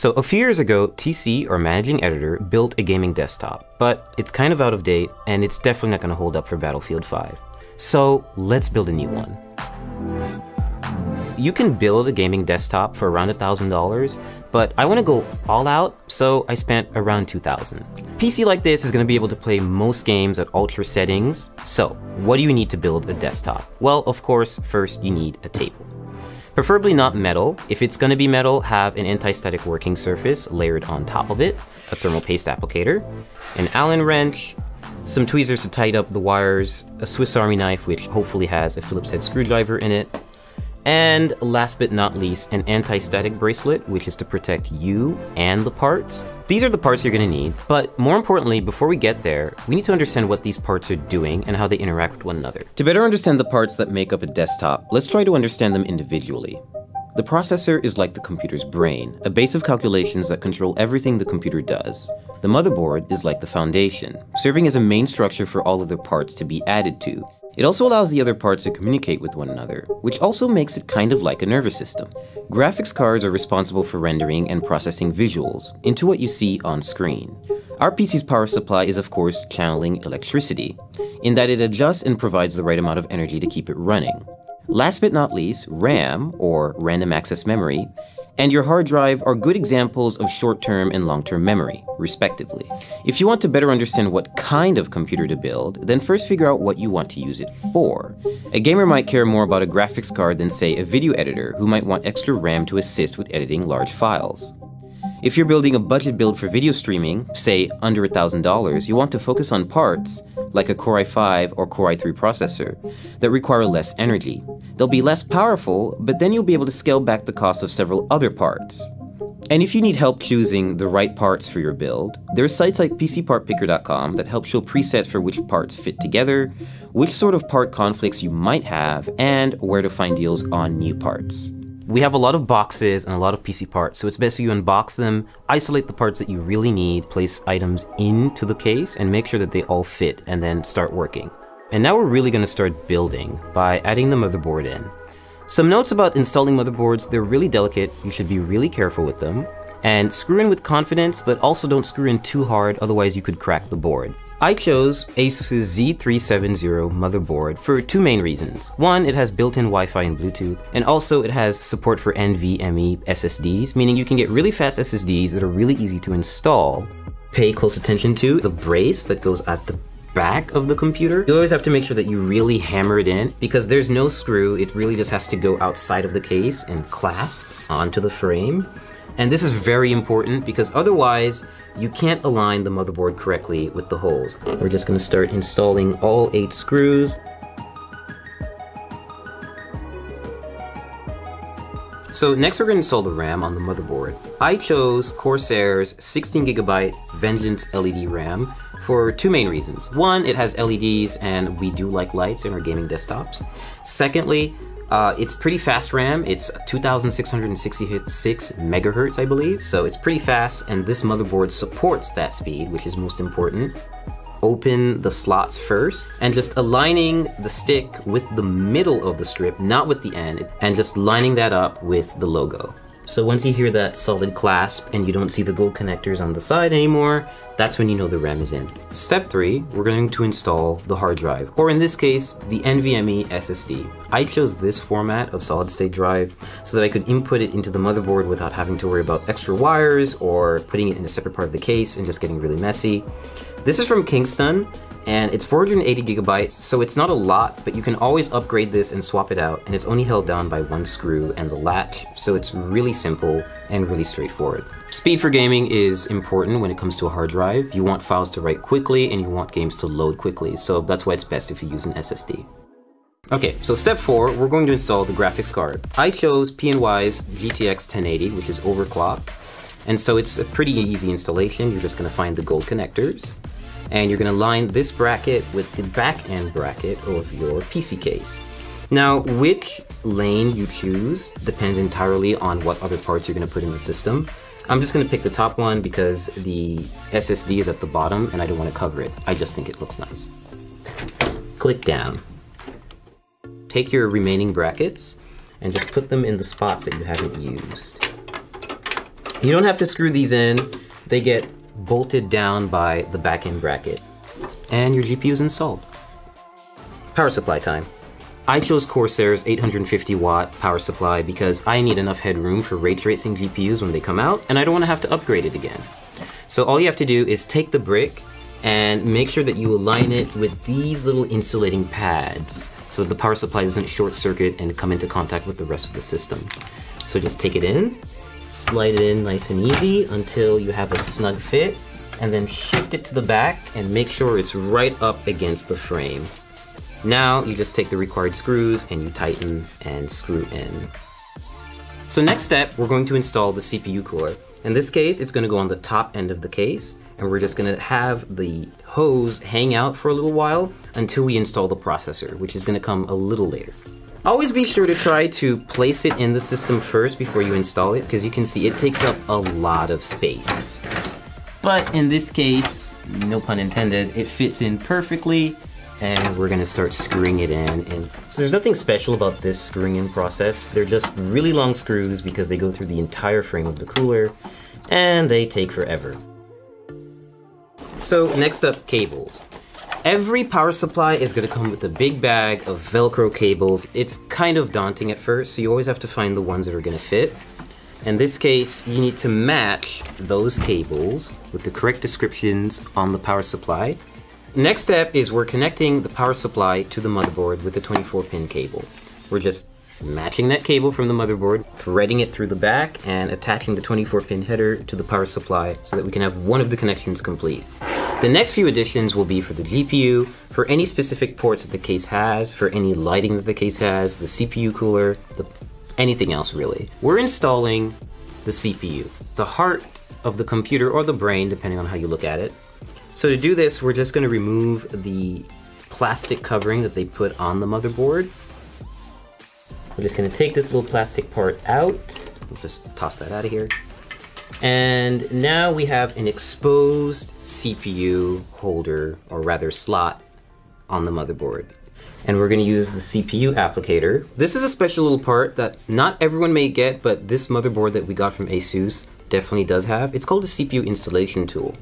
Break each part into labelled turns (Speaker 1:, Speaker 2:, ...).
Speaker 1: So a few years ago, TC, our managing editor, built a gaming desktop, but it's kind of out of date and it's definitely not going to hold up for Battlefield 5. So let's build a new one. You can build a gaming desktop for around $1,000, but I want to go all out, so I spent around 2,000. PC like this is going to be able to play most games at ultra settings. So what do you need to build a desktop? Well, of course, first you need a table. Preferably not metal. If it's going to be metal, have an anti-static working surface layered on top of it, a thermal paste applicator, an Allen wrench, some tweezers to tighten up the wires, a Swiss Army knife which hopefully has a Phillips head screwdriver in it, and last but not least, an anti-static bracelet, which is to protect you and the parts. These are the parts you're gonna need, but more importantly, before we get there, we need to understand what these parts are doing and how they interact with one another. To better understand the parts that make up a desktop, let's try to understand them individually. The processor is like the computer's brain, a base of calculations that control everything the computer does. The motherboard is like the foundation, serving as a main structure for all other parts to be added to, it also allows the other parts to communicate with one another, which also makes it kind of like a nervous system. Graphics cards are responsible for rendering and processing visuals into what you see on screen. Our PC's power supply is of course channeling electricity, in that it adjusts and provides the right amount of energy to keep it running. Last but not least, RAM, or Random Access Memory, and your hard drive are good examples of short-term and long-term memory, respectively. If you want to better understand what kind of computer to build, then first figure out what you want to use it for. A gamer might care more about a graphics card than say a video editor who might want extra RAM to assist with editing large files. If you're building a budget build for video streaming, say under $1,000, you want to focus on parts, like a Core i5 or Core i3 processor, that require less energy. They'll be less powerful, but then you'll be able to scale back the cost of several other parts. And if you need help choosing the right parts for your build, there are sites like PCPartPicker.com that help show presets for which parts fit together, which sort of part conflicts you might have, and where to find deals on new parts. We have a lot of boxes and a lot of PC parts, so it's best you unbox them, isolate the parts that you really need, place items into the case, and make sure that they all fit, and then start working. And now we're really going to start building by adding the motherboard in. Some notes about installing motherboards, they're really delicate, you should be really careful with them, and screw in with confidence, but also don't screw in too hard, otherwise you could crack the board. I chose Asus's Z370 motherboard for two main reasons. One, it has built-in Wi-Fi and Bluetooth, and also it has support for NVMe SSDs, meaning you can get really fast SSDs that are really easy to install. Pay close attention to the brace that goes at the back of the computer. You always have to make sure that you really hammer it in because there's no screw, it really just has to go outside of the case and clasp onto the frame. And this is very important because otherwise you can't align the motherboard correctly with the holes. We're just gonna start installing all eight screws. So next we're gonna install the RAM on the motherboard. I chose Corsair's 16GB Vengeance LED RAM for two main reasons. One, it has LEDs and we do like lights in our gaming desktops. Secondly, uh, it's pretty fast RAM. It's 2666 megahertz, I believe. So it's pretty fast, and this motherboard supports that speed, which is most important. Open the slots first, and just aligning the stick with the middle of the strip, not with the end, and just lining that up with the logo. So once you hear that solid clasp and you don't see the gold connectors on the side anymore, that's when you know the RAM is in. Step 3, we're going to install the hard drive, or in this case, the NVMe SSD. I chose this format of solid state drive so that I could input it into the motherboard without having to worry about extra wires or putting it in a separate part of the case and just getting really messy. This is from Kingston, and it's 480 gigabytes, so it's not a lot, but you can always upgrade this and swap it out, and it's only held down by one screw and the latch, so it's really simple and really straightforward. Speed for gaming is important when it comes to a hard drive. You want files to write quickly and you want games to load quickly, so that's why it's best if you use an SSD. Okay, so step four, we're going to install the graphics card. I chose PNY's GTX 1080, which is overclocked, and so it's a pretty easy installation. You're just gonna find the gold connectors, and you're gonna line this bracket with the back end bracket of your PC case. Now, which lane you choose depends entirely on what other parts you're gonna put in the system. I'm just gonna pick the top one because the SSD is at the bottom and I don't wanna cover it. I just think it looks nice. Click down. Take your remaining brackets and just put them in the spots that you haven't used. You don't have to screw these in. They get bolted down by the back-end bracket. And your GPU is installed. Power supply time. I chose Corsair's 850 watt power supply because I need enough headroom for ray tracing GPUs when they come out, and I don't want to have to upgrade it again. So all you have to do is take the brick and make sure that you align it with these little insulating pads so that the power supply doesn't short circuit and come into contact with the rest of the system. So just take it in, slide it in nice and easy until you have a snug fit, and then shift it to the back and make sure it's right up against the frame. Now you just take the required screws and you tighten and screw in. So next step, we're going to install the CPU cooler. In this case, it's going to go on the top end of the case, and we're just going to have the hose hang out for a little while until we install the processor, which is going to come a little later. Always be sure to try to place it in the system first before you install it, because you can see it takes up a lot of space. But in this case, no pun intended, it fits in perfectly, and we're gonna start screwing it in. And so there's nothing special about this screwing in process. They're just really long screws because they go through the entire frame of the cooler, and they take forever. So next up, cables. Every power supply is going to come with a big bag of Velcro cables. It's kind of daunting at first, so you always have to find the ones that are going to fit. In this case, you need to match those cables with the correct descriptions on the power supply. Next step is we're connecting the power supply to the motherboard with a 24 pin cable. We're just matching that cable from the motherboard, threading it through the back, and attaching the 24 pin header to the power supply so that we can have one of the connections complete. The next few additions will be for the GPU, for any specific ports that the case has, for any lighting that the case has, the CPU cooler, the, anything else really. We're installing the CPU, the heart of the computer or the brain, depending on how you look at it. So to do this, we're just going to remove the plastic covering that they put on the motherboard. We're just going to take this little plastic part out. We'll just toss that out of here. And now we have an exposed CPU holder, or rather slot, on the motherboard. And we're going to use the CPU applicator. This is a special little part that not everyone may get, but this motherboard that we got from ASUS definitely does have. It's called a CPU installation tool.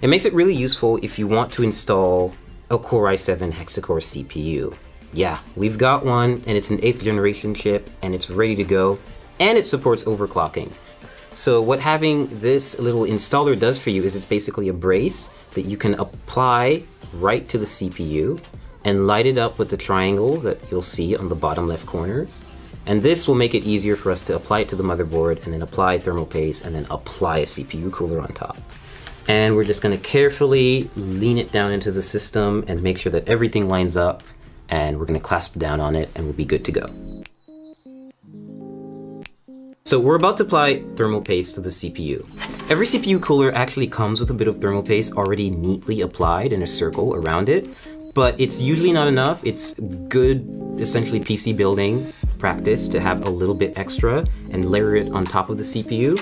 Speaker 1: It makes it really useful if you want to install a Core i7 hexa-core CPU. Yeah, we've got one, and it's an 8th generation chip, and it's ready to go, and it supports overclocking. So what having this little installer does for you is it's basically a brace that you can apply right to the CPU and light it up with the triangles that you'll see on the bottom left corners. And this will make it easier for us to apply it to the motherboard and then apply thermal paste and then apply a CPU cooler on top. And we're just gonna carefully lean it down into the system and make sure that everything lines up and we're gonna clasp down on it and we'll be good to go. So we're about to apply thermal paste to the CPU. Every CPU cooler actually comes with a bit of thermal paste already neatly applied in a circle around it, but it's usually not enough. It's good, essentially PC building practice to have a little bit extra and layer it on top of the CPU.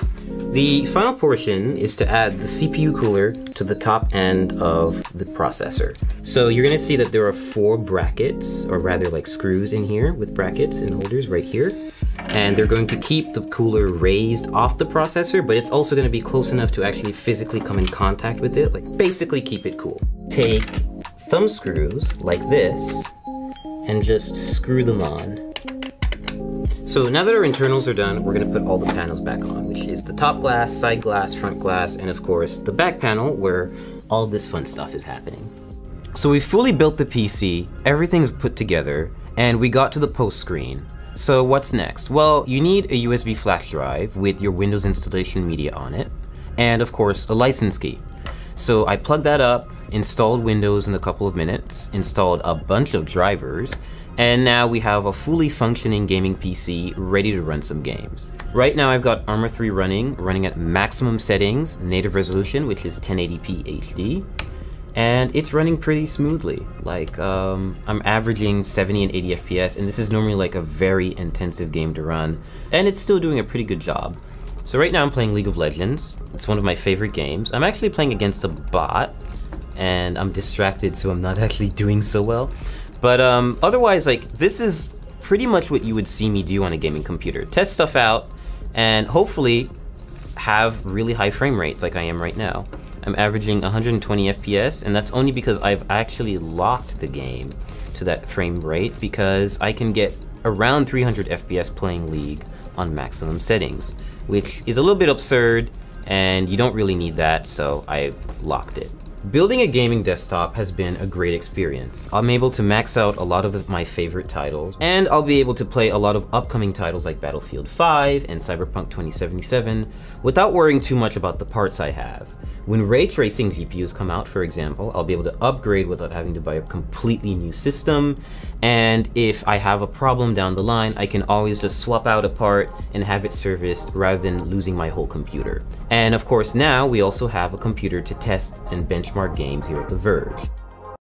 Speaker 1: The final portion is to add the CPU cooler to the top end of the processor. So you're gonna see that there are four brackets, or rather like screws in here with brackets and holders right here and they're going to keep the cooler raised off the processor, but it's also going to be close enough to actually physically come in contact with it, like basically keep it cool. Take thumb screws like this and just screw them on. So now that our internals are done, we're gonna put all the panels back on, which is the top glass, side glass, front glass, and of course the back panel where all this fun stuff is happening. So we fully built the PC, everything's put together, and we got to the post screen. So what's next? Well, you need a USB flash drive with your Windows installation media on it, and of course a license key. So I plugged that up, installed Windows in a couple of minutes, installed a bunch of drivers, and now we have a fully functioning gaming PC ready to run some games. Right now I've got Arma 3 running, running at maximum settings, native resolution, which is 1080p HD, and it's running pretty smoothly. Like, um, I'm averaging 70 and 80 FPS, and this is normally like a very intensive game to run, and it's still doing a pretty good job. So right now I'm playing League of Legends. It's one of my favorite games. I'm actually playing against a bot, and I'm distracted, so I'm not actually doing so well. But um, otherwise, like, this is pretty much what you would see me do on a gaming computer. Test stuff out, and hopefully have really high frame rates like I am right now. I'm averaging 120 FPS, and that's only because I've actually locked the game to that frame rate because I can get around 300 FPS playing League on maximum settings, which is a little bit absurd, and you don't really need that, so I've locked it. Building a gaming desktop has been a great experience. I'm able to max out a lot of my favorite titles, and I'll be able to play a lot of upcoming titles like Battlefield 5 and Cyberpunk 2077 without worrying too much about the parts I have. When ray tracing GPUs come out, for example, I'll be able to upgrade without having to buy a completely new system. And if I have a problem down the line, I can always just swap out a part and have it serviced rather than losing my whole computer. And of course now we also have a computer to test and benchmark games here at The Verge.